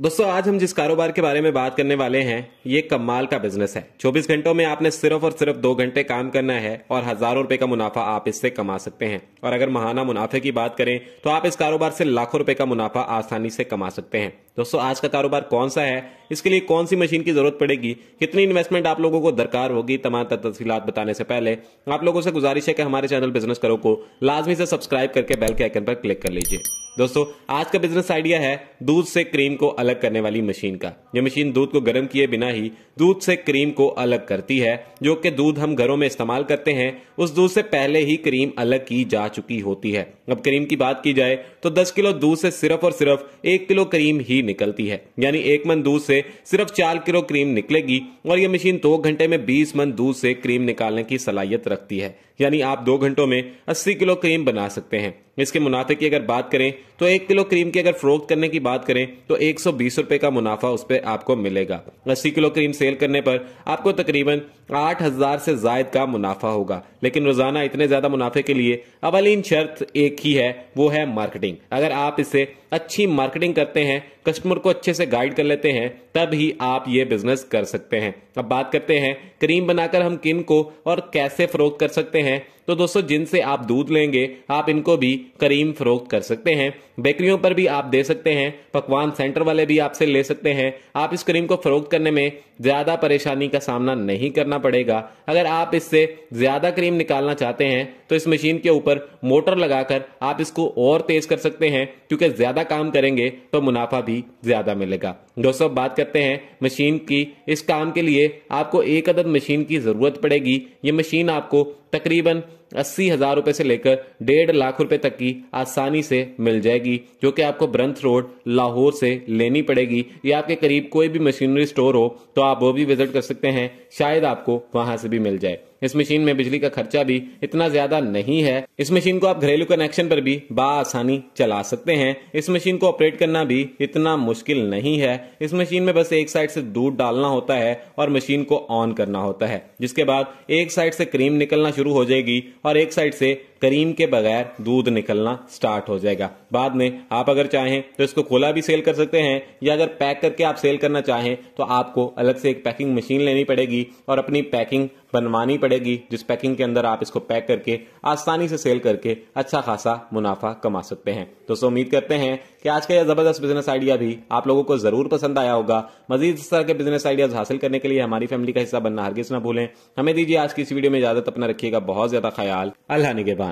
दोस्तों, आज हम जिस कारोबार के बारे में बात करने वाले हैं, ये कमाल का बिज़नेस है। 24 घंटों में आपने सिर्फ़ और सिर्फ़ दो घंटे काम करना है और हज़ारों रुपए का मुनाफा आप इससे कमा सकते हैं। और अगर महाना मुनाफे की बात करें तो आप इस कारोबार से लाखों रुपए का मुनाफा आसानी से कमा सकते हैं। दोस्तों, आज का कारोबार कौन सा है, इसके लिए कौन सी मशीन की ज़रूरत पड़ेगी, कितनी इन्वेस्टमेंट आप लोगों को दरकार होगी, तमाम तफसीत बताने से पहले, आप लोगों से गुजारिश है कि हमारे चैनल बिज़नेस करो को लाजमी से सब्सक्राइब करके बेल के आइकन पर क्लिक कर लीजिए। दोस्तों, आज का बिज़नेस आइडिया है दूध से क्रीम को अलग करने वाली मशीन का। ये मशीन दूध को गर्म किए बिना ही दूध से क्रीम को अलग करती है, जो कि दूध हम घरों में इस्तेमाल करते हैं। उस दूध से पहले ही क्रीम अलग की जा चुकी होती है। अब क्रीम की बात की जाए तो 10 किलो दूध से सिर्फ़ और सिर्फ़ एक किलो क्रीम ही निकलती है। यानी एक मन दूध से सिर्फ़ चार किलो क्रीम निकलेगी, और यह मशीन दो घंटे में बीस मन दूध से क्रीम निकालने की सलाहियत रखती है। यानी आप दो घंटों में 80 किलो क्रीम बना सकते हैं। इसके मुनाफे की अगर बात करें तो एक किलो क्रीम की अगर फरोख्त करने की बात करें तो एक सौ बीस रुपए का मुनाफा उस पर आपको मिलेगा। 80 किलो क्रीम सेल करने पर आपको तकरीबन आठ हज़ार से जायद का मुनाफा होगा। लेकिन रोज़ाना इतने ज़्यादा मुनाफे के लिए अवलीन शर्त एक ही है, वो है मार्केटिंग। अगर आप इसे अच्छी मार्केटिंग करते हैं, कस्टमर को अच्छे से गाइड कर लेते हैं तब ही आप ये बिज़नेस कर सकते हैं। अब बात करते हैं, क्रीम बनाकर हम किन को और कैसे फरोख्त कर सकते हैं? तो दोस्तों, जिनसे आप दूध लेंगे, आप इनको भी करीम फरोख्त कर सकते हैं। बेकरियों पर भी आप दे सकते हैं, पकवान सेंटर वाले भी आपसे ले सकते हैं। आप इस क्रीम को फरोख्त करने में ज़्यादा परेशानी का सामना नहीं करना पड़ेगा। अगर आप इससे ज़्यादा क्रीम निकालना चाहते हैं तो इस मशीन के ऊपर मोटर लगाकर आप इसको और तेज कर सकते हैं, क्योंकि ज़्यादा काम करेंगे तो मुनाफा भी ज़्यादा मिलेगा। दोस्तों बात करते हैं मशीन की। इस काम के लिए आपको एक अदद मशीन की ज़रूरत पड़ेगी। ये मशीन आपको तकरीबन अस्सी हज़ार रुपए से लेकर डेढ़ लाख रुपए तक की आसानी से मिल जाएगी, जो कि आपको ब्रंथ रोड लाहौर से लेनी पड़ेगी। या आपके करीब कोई भी मशीनरी स्टोर हो तो आप वो भी विज़िट कर सकते हैं, शायद आपको वहाँ से भी मिल जाए। इस मशीन में बिजली का खर्चा भी इतना ज़्यादा नहीं है। इस मशीन को आप घरेलू कनेक्शन पर भी आसानी चला सकते हैं। इस मशीन को ऑपरेट करना भी इतना मुश्किल नहीं है। इस मशीन में बस एक साइड से दूध डालना होता है और मशीन को ऑन करना होता है। जिसके बाद एक साइड से क्रीम निकलना शुरू हो जाएगी और एक साइड से करीम के बगैर दूध निकलना स्टार्ट हो जाएगा। बाद में आप अगर चाहें तो इसको खोला भी सेल कर सकते हैं, या अगर पैक करके आप सेल करना चाहें तो आपको अलग से एक पैकिंग मशीन लेनी पड़ेगी और अपनी पैकिंग बनवानी पड़ेगी, जिस पैकिंग के अंदर आप इसको पैक करके आसानी से सेल करके अच्छा खासा मुनाफा कमा सकते हैं। दोस्तों, उम्मीद करते हैं कि आज का यह ज़बरदस्त बिज़नेस आइडिया भी आप लोगों को ज़रूर पसंद आया होगा। मजीद इस तरह के बिज़नेस आइडियाज़ हासिल करने के लिए हमारी फैमिली का हिस्सा बनना हरगिज ना भूलें। हमें दीजिए आज की इस वीडियो में इजाज़त। अपना रखिएगा। बहुत ज़्यादा ख्याल। अल्लाह निगेबान